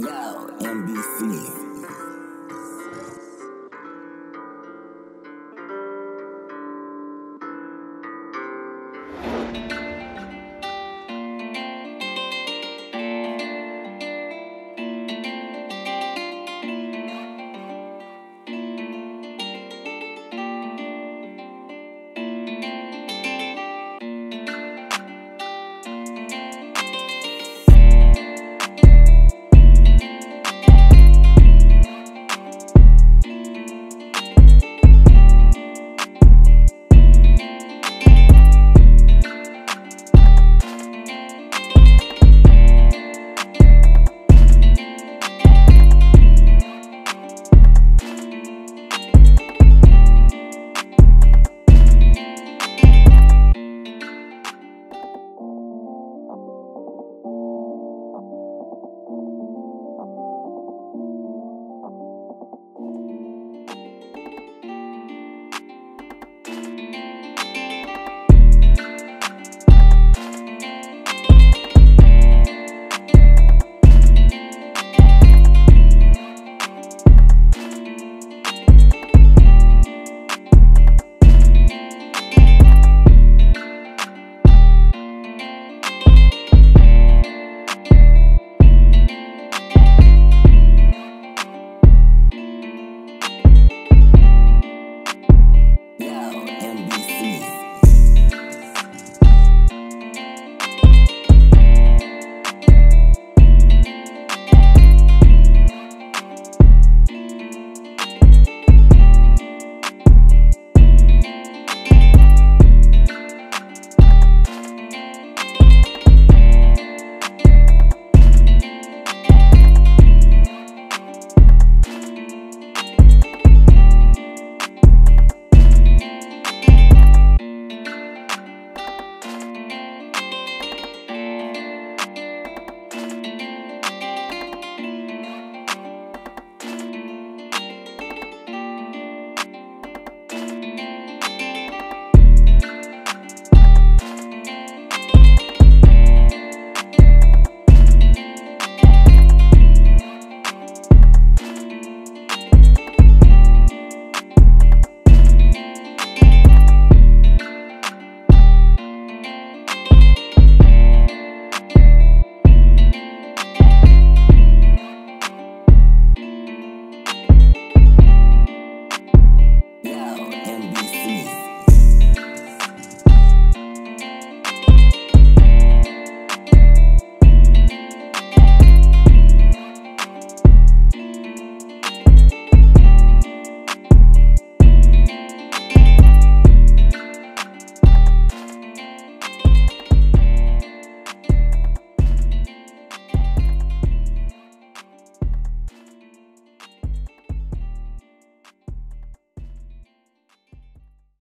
Yo, NBC.